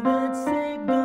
that saved